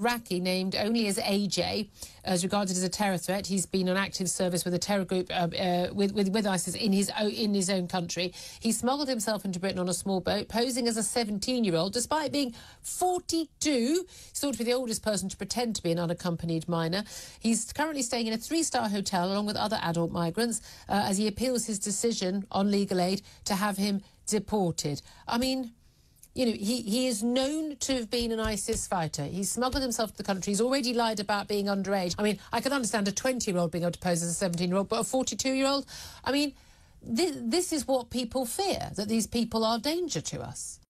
Raqi, named only as AJ, as regarded as a terror threat. He's been on active service with a terror group uh, uh, with, with, with ISIS in his own, in his own country. He smuggled himself into Britain on a small boat, posing as a 17-year-old, despite being 42. He's thought to be the oldest person to pretend to be an unaccompanied minor. He's currently staying in a three-star hotel along with other adult migrants uh, as he appeals his decision on legal aid to have him deported. I mean you know, he, he is known to have been an ISIS fighter. He's smuggled himself to the country. He's already lied about being underage. I mean, I can understand a 20 year old being able to pose as a 17 year old, but a 42 year old? I mean, this, this is what people fear that these people are danger to us.